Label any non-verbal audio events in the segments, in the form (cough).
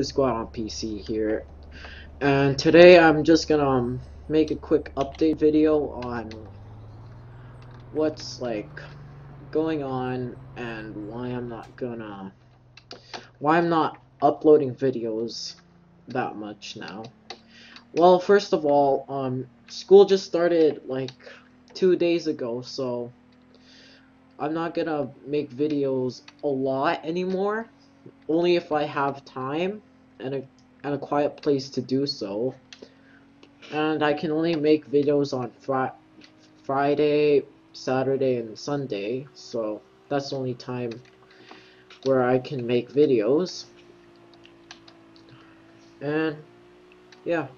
Squad on PC here, and today I'm just gonna um, make a quick update video on what's like going on and why I'm not gonna why I'm not uploading videos that much now. Well, first of all, um, school just started like two days ago, so I'm not gonna make videos a lot anymore only if I have time and a, and a quiet place to do so. And I can only make videos on fri Friday, Saturday, and Sunday, so that's the only time where I can make videos. And yeah,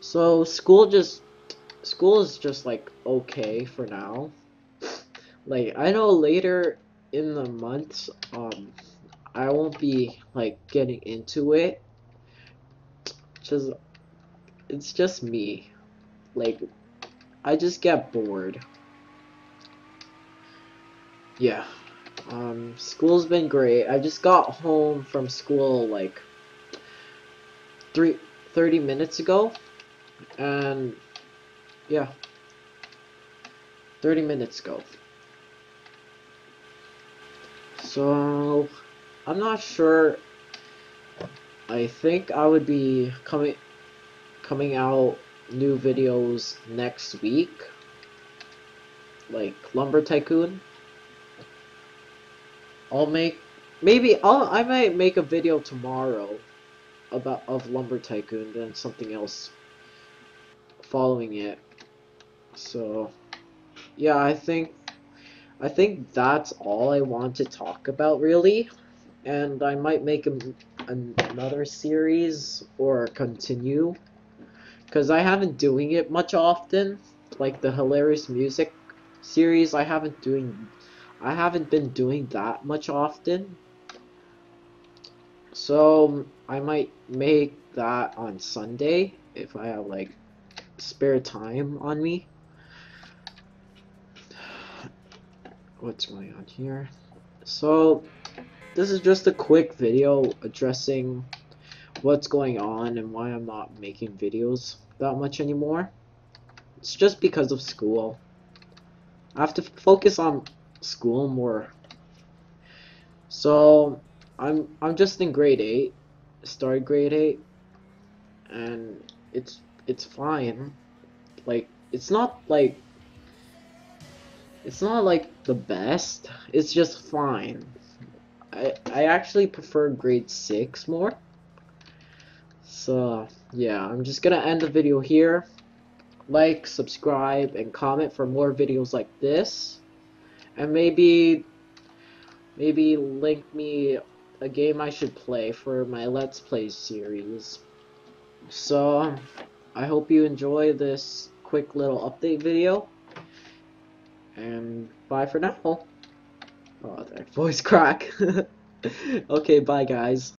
so school just school is just like okay for now. Like I know later in the months, um, I won't be like getting into it. Just it's just me. Like I just get bored. Yeah. Um school's been great. I just got home from school like three, 30 minutes ago and yeah 30 minutes ago so I'm not sure. I think I would be coming coming out new videos next week. Like Lumber Tycoon. I'll make maybe I'll I might make a video tomorrow about of Lumber Tycoon then something else following it. So yeah, I think I think that's all I want to talk about really and I might make a, another series or continue because I haven't doing it much often like the hilarious music series I haven't doing I haven't been doing that much often. So I might make that on Sunday if I have like spare time on me. What's going on here? So this is just a quick video addressing what's going on and why I'm not making videos that much anymore. It's just because of school. I have to focus on school more. So I'm I'm just in grade 8, started grade 8 and it's it's fine. Like it's not like it's not like the best. It's just fine. I, I actually prefer grade 6 more. So, yeah, I'm just gonna end the video here. Like, subscribe, and comment for more videos like this. And maybe, maybe link me a game I should play for my Let's Play series. So, I hope you enjoy this quick little update video. And bye for now. Oh, that voice crack. (laughs) okay, bye guys.